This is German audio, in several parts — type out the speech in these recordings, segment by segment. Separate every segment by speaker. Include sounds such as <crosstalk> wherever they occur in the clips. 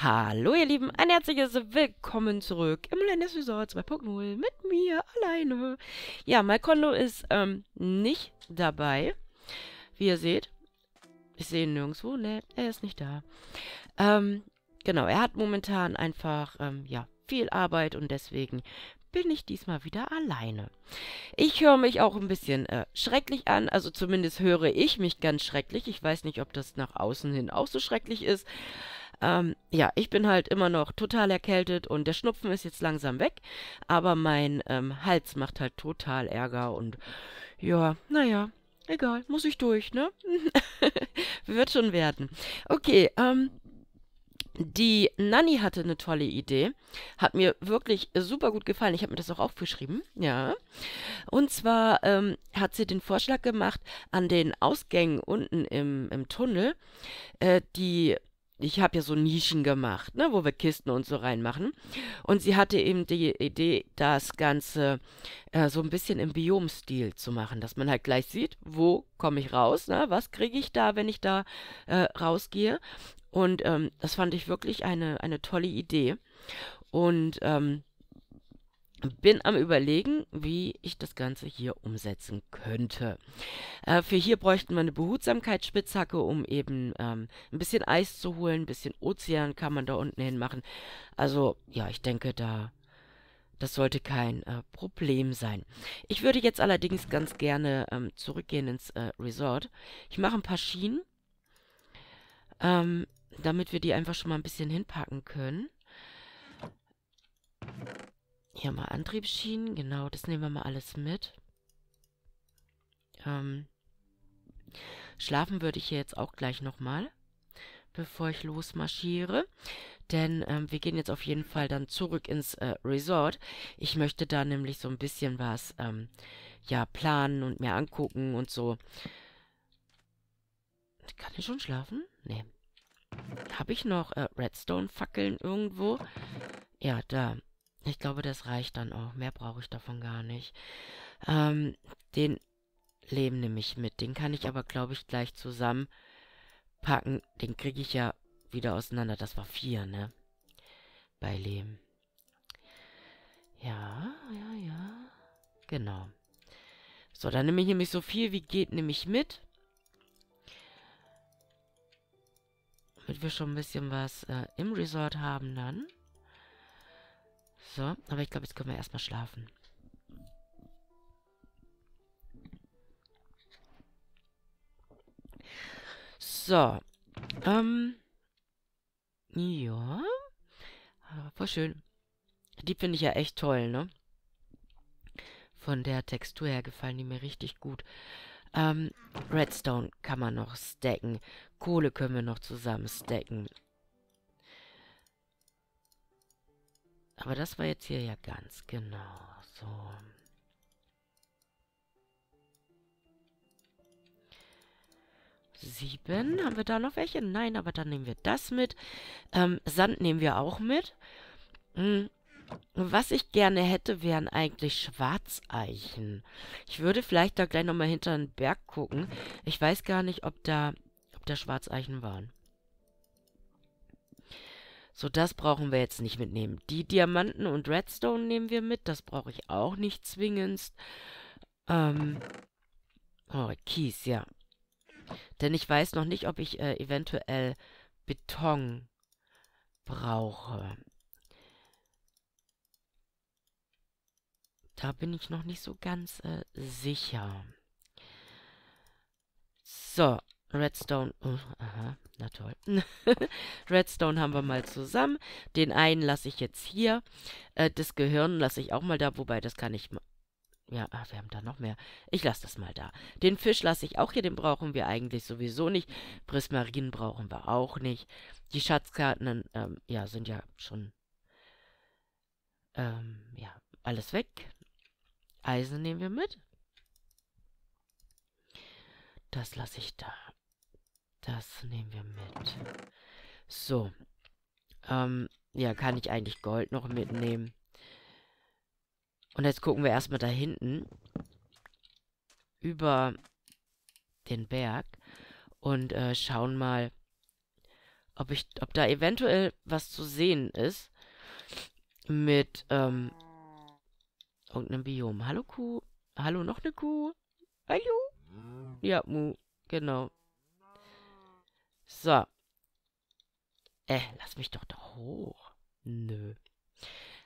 Speaker 1: Hallo ihr Lieben, ein herzliches Willkommen zurück im Landis Resort 2.0 mit mir alleine. Ja, Malkondo ist ähm, nicht dabei. Wie ihr seht, ich sehe ihn nirgendwo, ne, er ist nicht da. Ähm, genau, er hat momentan einfach, ähm, ja, viel Arbeit und deswegen bin ich diesmal wieder alleine. Ich höre mich auch ein bisschen äh, schrecklich an, also zumindest höre ich mich ganz schrecklich. Ich weiß nicht, ob das nach außen hin auch so schrecklich ist. Ähm, ja, ich bin halt immer noch total erkältet und der Schnupfen ist jetzt langsam weg, aber mein ähm, Hals macht halt total Ärger und ja, naja, egal, muss ich durch, ne? <laughs> Wird schon werden. Okay, ähm, die Nanny hatte eine tolle Idee. Hat mir wirklich super gut gefallen. Ich habe mir das auch aufgeschrieben. Ja. Und zwar ähm, hat sie den Vorschlag gemacht, an den Ausgängen unten im, im Tunnel äh, die ich habe ja so Nischen gemacht, ne, wo wir Kisten und so reinmachen. Und sie hatte eben die Idee, das Ganze äh, so ein bisschen im Biomstil zu machen, dass man halt gleich sieht, wo komme ich raus, ne, was kriege ich da, wenn ich da äh, rausgehe. Und ähm, das fand ich wirklich eine, eine tolle Idee. Und ähm, bin am überlegen, wie ich das Ganze hier umsetzen könnte. Äh, für hier bräuchten wir eine Behutsamkeitsspitzhacke, um eben ähm, ein bisschen Eis zu holen, ein bisschen Ozean kann man da unten hin machen. Also ja, ich denke, da das sollte kein äh, Problem sein. Ich würde jetzt allerdings ganz gerne ähm, zurückgehen ins äh, Resort. Ich mache ein paar Schienen, ähm, damit wir die einfach schon mal ein bisschen hinpacken können. Hier mal Antriebsschienen, genau, das nehmen wir mal alles mit. Ähm, schlafen würde ich hier jetzt auch gleich nochmal, bevor ich losmarschiere. Denn ähm, wir gehen jetzt auf jeden Fall dann zurück ins äh, Resort. Ich möchte da nämlich so ein bisschen was, ähm, ja, planen und mir angucken und so. Kann ich schon schlafen? Nee. Habe ich noch äh, Redstone-Fackeln irgendwo? Ja, da. Ich glaube, das reicht dann auch. Mehr brauche ich davon gar nicht. Ähm, den Leben nehme ich mit. Den kann ich aber, glaube ich, gleich zusammenpacken. Den kriege ich ja wieder auseinander. Das war vier, ne? Bei Leben. Ja, ja, ja. Genau. So, dann nehme ich nämlich so viel wie geht, nehme ich mit. Damit wir schon ein bisschen was äh, im Resort haben dann. So, aber ich glaube, jetzt können wir erstmal schlafen. So. Ähm. Ja. Voll schön. Die finde ich ja echt toll, ne? Von der Textur her gefallen die mir richtig gut. Ähm, Redstone kann man noch stacken. Kohle können wir noch zusammen stacken. Aber das war jetzt hier ja ganz genau so. Sieben. Haben wir da noch welche? Nein, aber dann nehmen wir das mit. Ähm, Sand nehmen wir auch mit. Hm. Was ich gerne hätte, wären eigentlich Schwarzeichen. Ich würde vielleicht da gleich nochmal hinter den Berg gucken. Ich weiß gar nicht, ob da, ob da Schwarzeichen waren. So, das brauchen wir jetzt nicht mitnehmen. Die Diamanten und Redstone nehmen wir mit. Das brauche ich auch nicht zwingend. Ähm, oh, Kies, ja. Denn ich weiß noch nicht, ob ich äh, eventuell Beton brauche. Da bin ich noch nicht so ganz äh, sicher. So, Redstone. Oh, aha, na toll. <laughs> Redstone haben wir mal zusammen. Den einen lasse ich jetzt hier. Äh, das Gehirn lasse ich auch mal da, wobei das kann ich... Ja, ach, wir haben da noch mehr. Ich lasse das mal da. Den Fisch lasse ich auch hier, den brauchen wir eigentlich sowieso nicht. Prismarin brauchen wir auch nicht. Die Schatzkarten, ähm, ja, sind ja schon... Ähm, ja, alles weg. Eisen nehmen wir mit. Das lasse ich da. Das nehmen wir mit. So. Ähm, ja, kann ich eigentlich Gold noch mitnehmen. Und jetzt gucken wir erstmal da hinten über den Berg und äh, schauen mal, ob ich, ob da eventuell was zu sehen ist mit ähm, irgendeinem Biom. Hallo Kuh. Hallo, noch eine Kuh. Hallo. Ja, Mu. Genau. So. Äh, lass mich doch da hoch. Nö.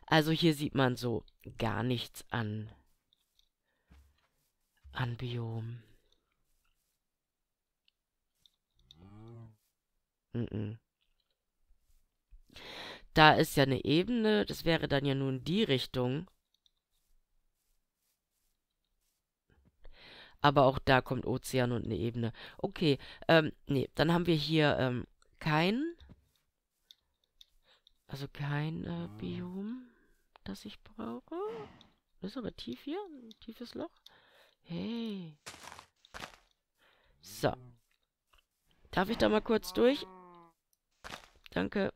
Speaker 1: Also hier sieht man so gar nichts an. An Biom. Mm. Da ist ja eine Ebene, das wäre dann ja nun die Richtung. Aber auch da kommt Ozean und eine Ebene. Okay, ähm, nee, dann haben wir hier ähm, kein, also kein äh, Biom, das ich brauche. Das ist aber tief hier, ein tiefes Loch. Hey. So. Darf ich da mal kurz durch? Danke.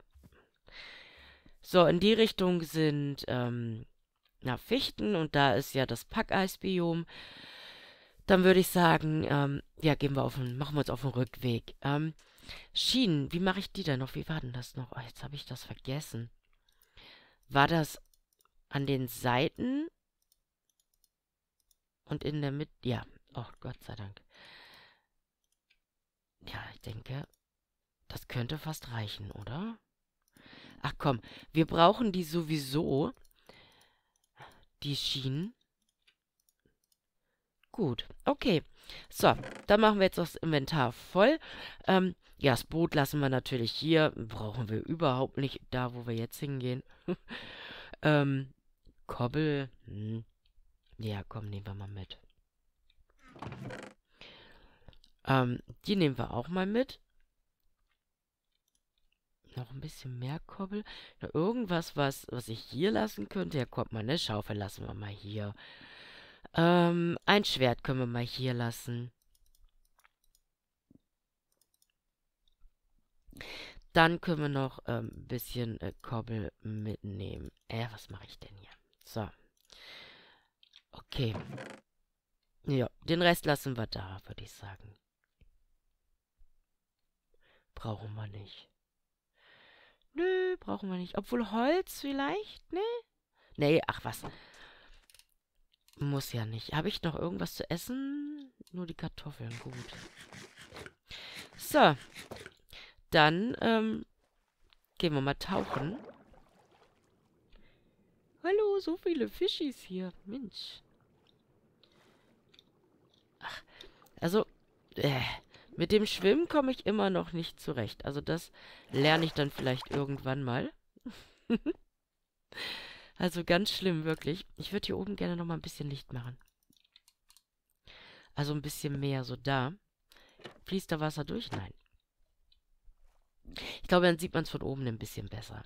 Speaker 1: So, in die Richtung sind ähm, na, Fichten und da ist ja das Packeisbiom. Dann würde ich sagen, ähm, ja, gehen wir auf den, machen wir uns auf den Rückweg. Ähm, Schienen, wie mache ich die denn noch? Wie war denn das noch? Oh, jetzt habe ich das vergessen. War das an den Seiten und in der Mitte? Ja, oh Gott sei Dank. Ja, ich denke, das könnte fast reichen, oder? Ach komm, wir brauchen die sowieso. Die Schienen. Gut, okay. So, dann machen wir jetzt das Inventar voll. Ähm, ja, das Boot lassen wir natürlich hier. Brauchen wir überhaupt nicht da, wo wir jetzt hingehen. <laughs> ähm, Kobbel. Hm. Ja, komm, nehmen wir mal mit. Ähm, die nehmen wir auch mal mit noch ein bisschen mehr Kobbel. Irgendwas, was, was ich hier lassen könnte. Ja, kommt mal, eine Schaufel lassen wir mal hier. Ähm, ein Schwert können wir mal hier lassen. Dann können wir noch ähm, ein bisschen äh, Kobbel mitnehmen. Äh, was mache ich denn hier? So. Okay. Ja, den Rest lassen wir da, würde ich sagen. Brauchen wir nicht. Nö, brauchen wir nicht. Obwohl Holz vielleicht, ne? Nee, ach was. Muss ja nicht. Habe ich noch irgendwas zu essen? Nur die Kartoffeln, gut. So. Dann, ähm, gehen wir mal tauchen. Hallo, so viele Fischis hier. Mensch. Ach, also, äh, mit dem Schwimmen komme ich immer noch nicht zurecht. Also das lerne ich dann vielleicht irgendwann mal. <laughs> also ganz schlimm, wirklich. Ich würde hier oben gerne noch mal ein bisschen Licht machen. Also ein bisschen mehr, so da. Fließt da Wasser durch? Nein. Ich glaube, dann sieht man es von oben ein bisschen besser.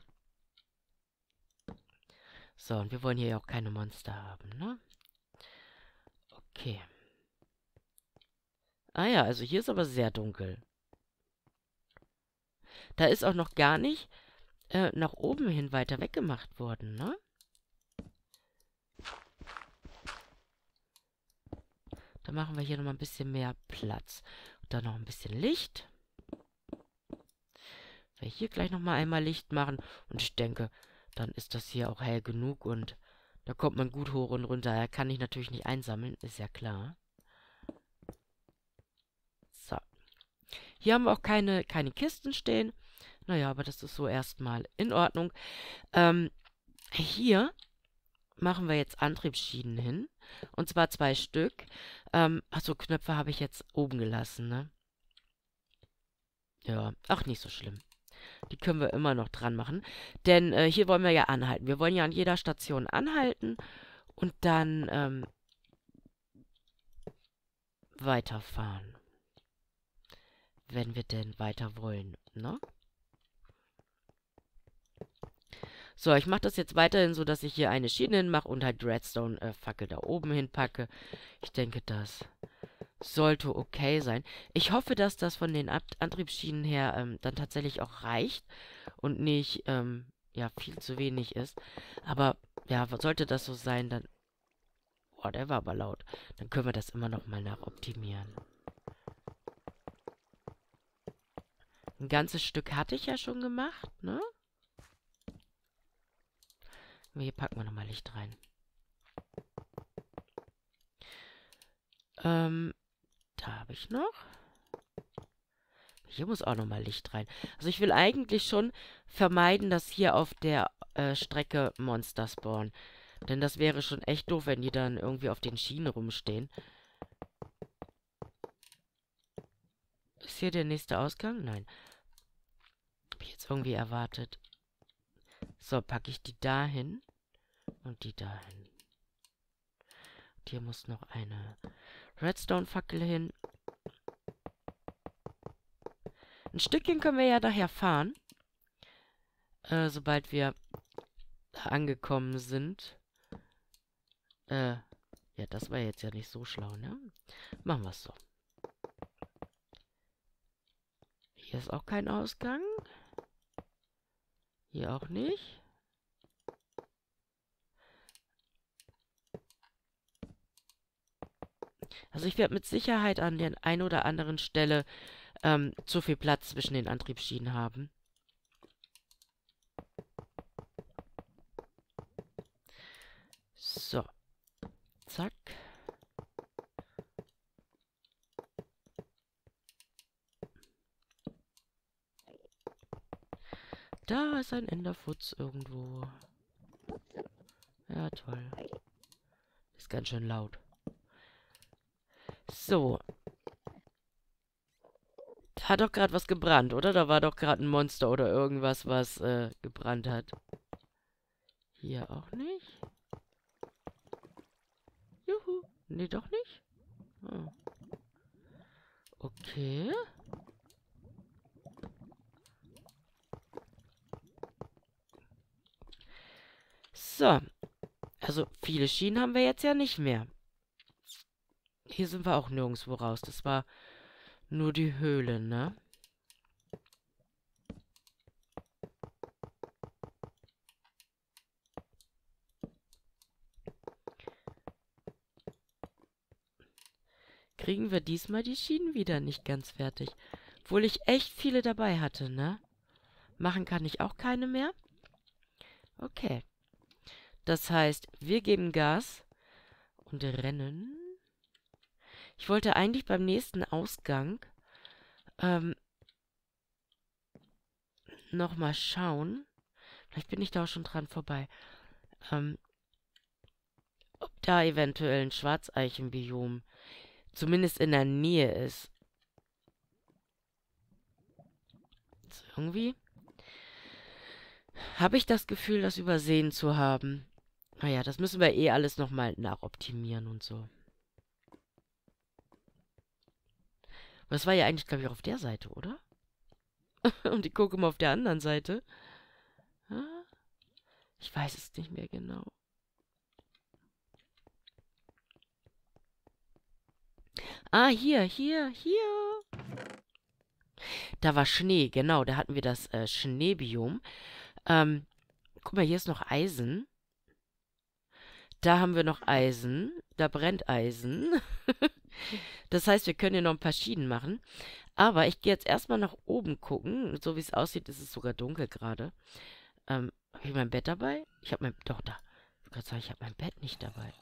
Speaker 1: So, und wir wollen hier ja auch keine Monster haben, ne? Okay. Ah ja, also hier ist aber sehr dunkel. Da ist auch noch gar nicht äh, nach oben hin weiter weggemacht worden, ne? Da machen wir hier nochmal ein bisschen mehr Platz. Und dann noch ein bisschen Licht. Ich werde hier gleich nochmal einmal Licht machen. Und ich denke, dann ist das hier auch hell genug und da kommt man gut hoch und runter. Er kann ich natürlich nicht einsammeln, ist ja klar. Hier haben wir auch keine, keine Kisten stehen. Naja, aber das ist so erstmal in Ordnung. Ähm, hier machen wir jetzt Antriebsschienen hin. Und zwar zwei Stück. Ähm, achso, Knöpfe habe ich jetzt oben gelassen, ne? Ja, ach, nicht so schlimm. Die können wir immer noch dran machen. Denn äh, hier wollen wir ja anhalten. Wir wollen ja an jeder Station anhalten und dann ähm, weiterfahren wenn wir denn weiter wollen, ne? So, ich mache das jetzt weiterhin so, dass ich hier eine Schiene hinmache und halt Redstone-Fackel äh, da oben hinpacke. Ich denke, das sollte okay sein. Ich hoffe, dass das von den Ab Antriebsschienen her ähm, dann tatsächlich auch reicht und nicht, ähm, ja, viel zu wenig ist. Aber, ja, sollte das so sein, dann... Boah, der war aber laut. Dann können wir das immer noch mal nachoptimieren. Ein ganzes Stück hatte ich ja schon gemacht, ne? Hier packen wir nochmal Licht rein. Ähm, da habe ich noch. Hier muss auch nochmal Licht rein. Also ich will eigentlich schon vermeiden, dass hier auf der äh, Strecke Monster spawnen. Denn das wäre schon echt doof, wenn die dann irgendwie auf den Schienen rumstehen. Ist hier der nächste Ausgang? Nein. Hab ich jetzt irgendwie erwartet. So, packe ich die dahin. Und die dahin. Und hier muss noch eine Redstone-Fackel hin. Ein Stückchen können wir ja daher fahren. Äh, sobald wir angekommen sind. Äh, ja, das war jetzt ja nicht so schlau, ne? Machen wir es so. Hier ist auch kein Ausgang. Hier auch nicht. Also ich werde mit Sicherheit an der einen oder anderen Stelle ähm, zu viel Platz zwischen den Antriebsschienen haben. So. Zack. Da ist ein Enderfutz irgendwo. Ja, toll. Ist ganz schön laut. So. Hat doch gerade was gebrannt, oder? Da war doch gerade ein Monster oder irgendwas, was äh, gebrannt hat. Hier auch nicht. Juhu. Nee, doch nicht? Oh. Okay. So. Also, viele Schienen haben wir jetzt ja nicht mehr. Hier sind wir auch nirgendwo raus. Das war nur die Höhle, ne? Kriegen wir diesmal die Schienen wieder nicht ganz fertig. Obwohl ich echt viele dabei hatte, ne? Machen kann ich auch keine mehr. Okay. Das heißt, wir geben Gas und rennen. Ich wollte eigentlich beim nächsten Ausgang ähm, nochmal schauen. Vielleicht bin ich da auch schon dran vorbei. Ähm, ob da eventuell ein Schwarzeichenbiom zumindest in der Nähe ist. Also irgendwie habe ich das Gefühl, das übersehen zu haben. Naja, das müssen wir eh alles nochmal nachoptimieren und so. Aber das war ja eigentlich, glaube ich, auch auf der Seite, oder? <laughs> und ich gucke mal auf der anderen Seite. Ich weiß es nicht mehr genau. Ah, hier, hier, hier. Da war Schnee, genau. Da hatten wir das äh, Schneebiom. Ähm, guck mal, hier ist noch Eisen. Da haben wir noch Eisen. Da brennt Eisen. <laughs> das heißt, wir können hier noch ein paar Schienen machen. Aber ich gehe jetzt erstmal nach oben gucken. So wie es aussieht, ist es sogar dunkel gerade. Ähm, habe ich mein Bett dabei? Ich habe mein... Doch, da. Ich kann sagen, ich habe mein Bett nicht dabei.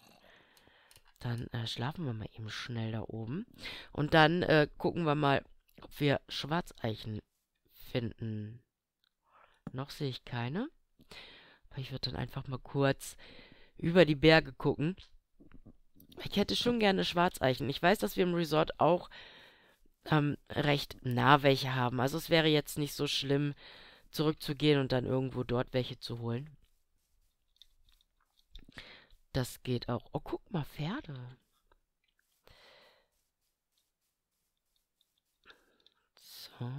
Speaker 1: Dann äh, schlafen wir mal eben schnell da oben. Und dann äh, gucken wir mal, ob wir Schwarzeichen finden. Noch sehe ich keine. Aber ich würde dann einfach mal kurz über die Berge gucken. Ich hätte schon gerne Schwarzeichen. Ich weiß, dass wir im Resort auch ähm, recht nah welche haben. Also es wäre jetzt nicht so schlimm, zurückzugehen und dann irgendwo dort welche zu holen. Das geht auch. Oh, guck mal, Pferde. So.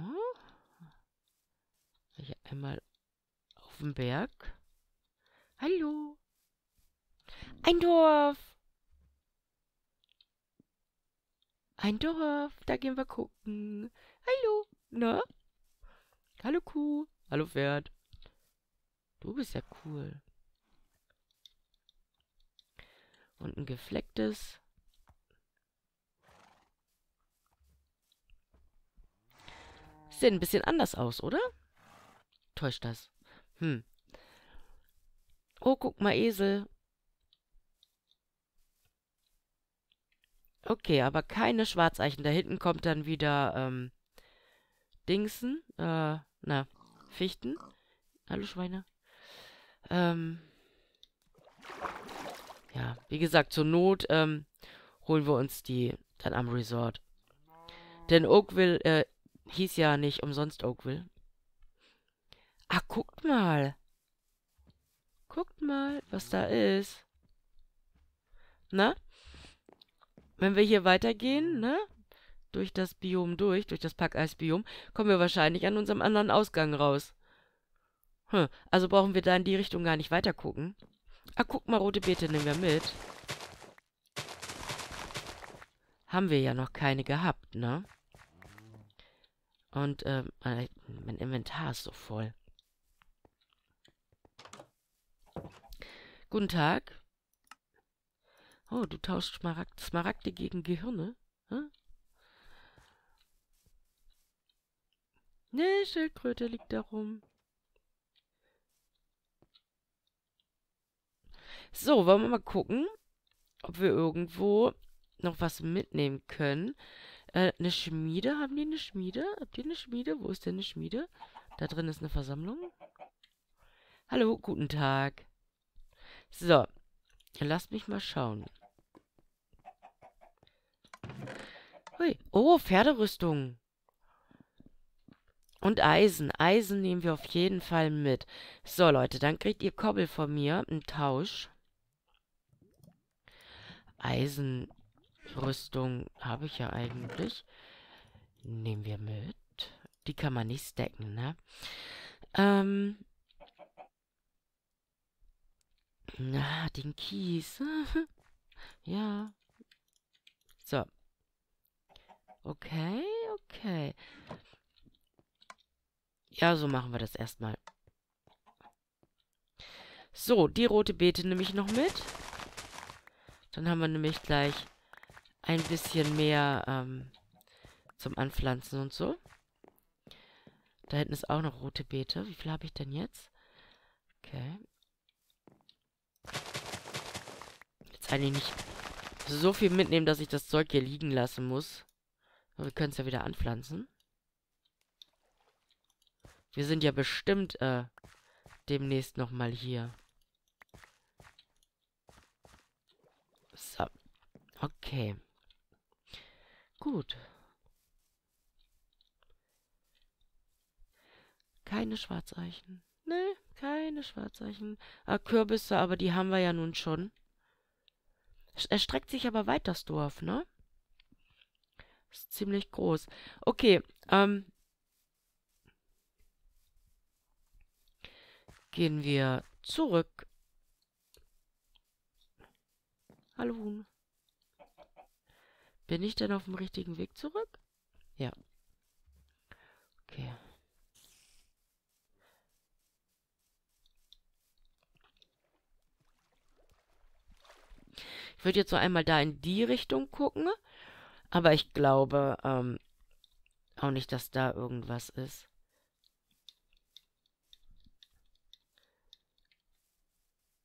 Speaker 1: Hier einmal auf dem Berg. Hallo. Ein Dorf. Ein Dorf. Da gehen wir gucken. Hallo. Na? Hallo Kuh. Hallo Pferd. Du bist ja cool. Und ein geflecktes. Sieht ein bisschen anders aus, oder? Täuscht das. Hm. Oh, guck mal, Esel. Okay, aber keine Schwarzeichen. Da hinten kommt dann wieder, ähm, Dingsen. Äh, na, Fichten. Hallo, Schweine. Ähm, ja, wie gesagt, zur Not, ähm, holen wir uns die dann am Resort. Denn Oakville, äh, hieß ja nicht umsonst Oakville. Ach, guckt mal. Guckt mal, was da ist. Na? Wenn wir hier weitergehen, ne? Durch das Biom durch, durch das Packeisbiom, kommen wir wahrscheinlich an unserem anderen Ausgang raus. Hm, also brauchen wir da in die Richtung gar nicht weiter gucken. Ah, guck mal, rote Beete nehmen wir mit. Haben wir ja noch keine gehabt, ne? Und, ähm, mein Inventar ist so voll. Guten Tag. Oh, du tauschst Smaragd Smaragde gegen Gehirne? Hm? Ne, Schildkröte liegt da rum. So, wollen wir mal gucken, ob wir irgendwo noch was mitnehmen können. Äh, eine Schmiede? Haben die eine Schmiede? Habt ihr eine Schmiede? Wo ist denn eine Schmiede? Da drin ist eine Versammlung. Hallo, guten Tag. So, lasst mich mal schauen. Hui. Oh, Pferderüstung. Und Eisen. Eisen nehmen wir auf jeden Fall mit. So, Leute, dann kriegt ihr Kobbel von mir. Einen Tausch. Eisenrüstung habe ich ja eigentlich. Nehmen wir mit. Die kann man nicht stacken, ne? Ähm. Na, den Kies. <laughs> ja. So. Okay, okay. Ja, so machen wir das erstmal. So, die rote Beete nehme ich noch mit. Dann haben wir nämlich gleich ein bisschen mehr ähm, zum Anpflanzen und so. Da hinten ist auch noch rote Beete. Wie viel habe ich denn jetzt? Okay. Jetzt eigentlich nicht so viel mitnehmen, dass ich das Zeug hier liegen lassen muss. Aber wir können es ja wieder anpflanzen. Wir sind ja bestimmt äh, demnächst nochmal hier. So. Okay. Gut. Keine Schwarzeichen. Ne, keine Schwarzeichen. Ah, Kürbisse, aber die haben wir ja nun schon. Es erstreckt sich aber weit, das Dorf, ne? Ist ziemlich groß. Okay, ähm. Gehen wir zurück Hallo Huhn. Bin ich denn auf dem richtigen Weg zurück? Ja. Okay. Ich würde jetzt so einmal da in die Richtung gucken. Aber ich glaube ähm, auch nicht, dass da irgendwas ist.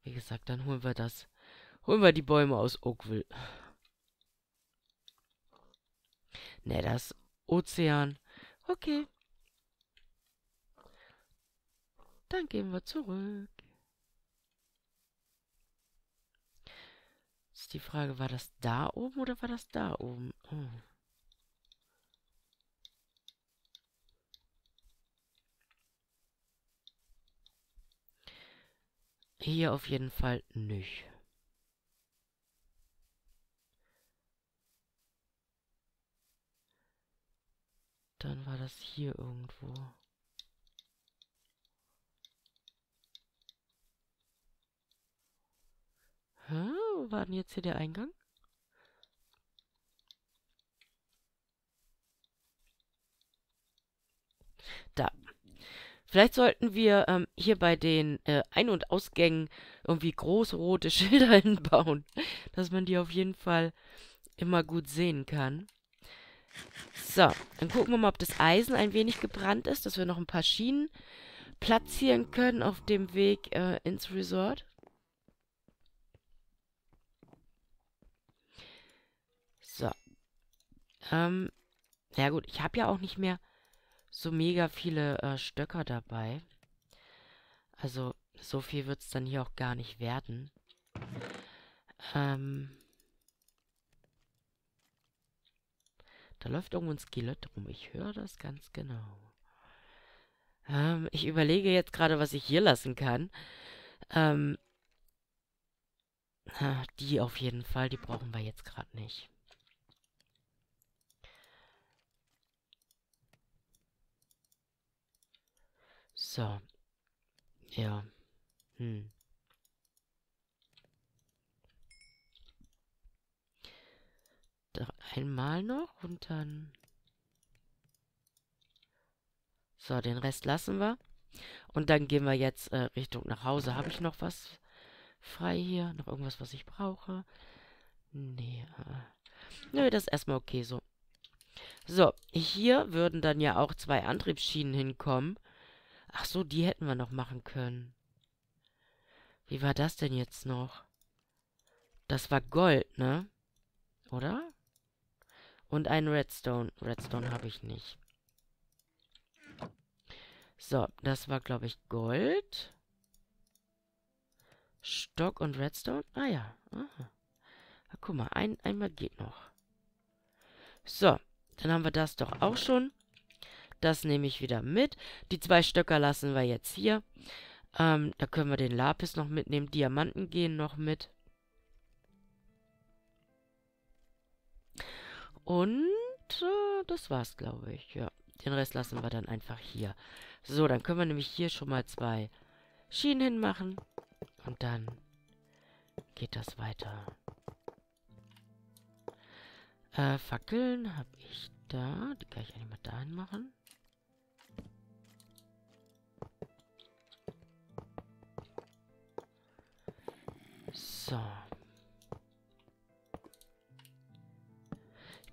Speaker 1: Wie gesagt, dann holen wir das Holen wir die Bäume aus Oakville. Ne, das Ozean. Okay. Dann gehen wir zurück. Ist die Frage, war das da oben oder war das da oben? Oh. Hier auf jeden Fall nicht. Dann war das hier irgendwo. Wo war denn jetzt hier der Eingang? Da. Vielleicht sollten wir ähm, hier bei den äh, Ein- und Ausgängen irgendwie große rote <laughs> Schilder hinbauen, dass man die auf jeden Fall immer gut sehen kann. So, dann gucken wir mal, ob das Eisen ein wenig gebrannt ist, dass wir noch ein paar Schienen platzieren können auf dem Weg äh, ins Resort. So. Ähm, ja gut, ich habe ja auch nicht mehr so mega viele äh, Stöcker dabei. Also, so viel wird es dann hier auch gar nicht werden. Ähm... Da läuft irgendwo ein Skelett rum. Ich höre das ganz genau. Ähm, ich überlege jetzt gerade, was ich hier lassen kann. Ähm, die auf jeden Fall, die brauchen wir jetzt gerade nicht. So. Ja. Hm. einmal noch und dann... So, den Rest lassen wir. Und dann gehen wir jetzt äh, Richtung nach Hause. Habe ich noch was frei hier? Noch irgendwas, was ich brauche? Nee. Äh. Nö, das ist erstmal okay so. So, hier würden dann ja auch zwei Antriebsschienen hinkommen. Ach so, die hätten wir noch machen können. Wie war das denn jetzt noch? Das war Gold, ne? Oder? Und ein Redstone. Redstone habe ich nicht. So, das war, glaube ich, Gold. Stock und Redstone. Ah ja. Aha. Ah, guck mal, ein, einmal geht noch. So, dann haben wir das doch auch schon. Das nehme ich wieder mit. Die zwei Stöcker lassen wir jetzt hier. Ähm, da können wir den Lapis noch mitnehmen. Diamanten gehen noch mit. Und äh, das war's, glaube ich. Ja, den Rest lassen wir dann einfach hier. So, dann können wir nämlich hier schon mal zwei Schienen hinmachen. Und dann geht das weiter. Äh, Fackeln habe ich da. Die kann ich eigentlich mal dahin machen. So.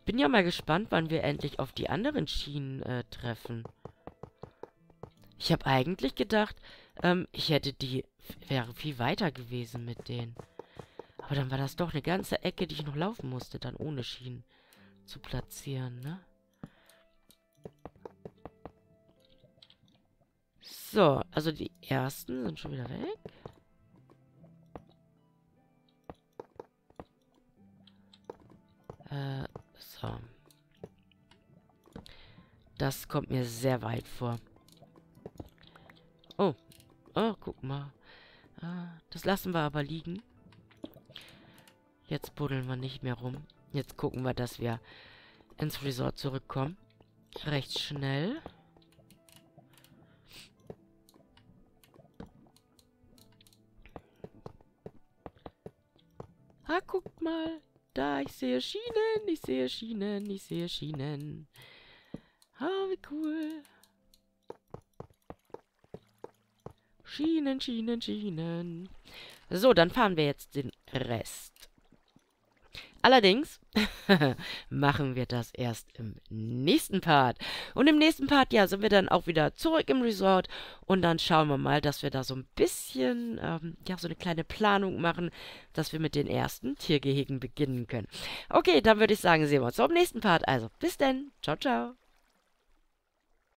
Speaker 1: bin ja mal gespannt, wann wir endlich auf die anderen Schienen äh, treffen. Ich habe eigentlich gedacht, ähm, ich hätte die, wäre viel weiter gewesen mit denen. Aber dann war das doch eine ganze Ecke, die ich noch laufen musste, dann ohne Schienen zu platzieren, ne? So, also die ersten sind schon wieder weg. Äh, so. Das kommt mir sehr weit vor. Oh. Oh, guck mal. Ah, das lassen wir aber liegen. Jetzt buddeln wir nicht mehr rum. Jetzt gucken wir, dass wir ins Resort zurückkommen. Recht schnell. Ah, guck mal. Da, ich sehe Schienen, ich sehe Schienen, ich sehe Schienen. Ah, wie cool. Schienen, Schienen, Schienen. So, dann fahren wir jetzt den Rest. Allerdings <laughs> machen wir das erst im nächsten Part. Und im nächsten Part, ja, sind wir dann auch wieder zurück im Resort. Und dann schauen wir mal, dass wir da so ein bisschen, ähm, ja, so eine kleine Planung machen, dass wir mit den ersten Tiergehegen beginnen können. Okay, dann würde ich sagen, sehen wir uns im nächsten Part. Also, bis denn. Ciao, ciao.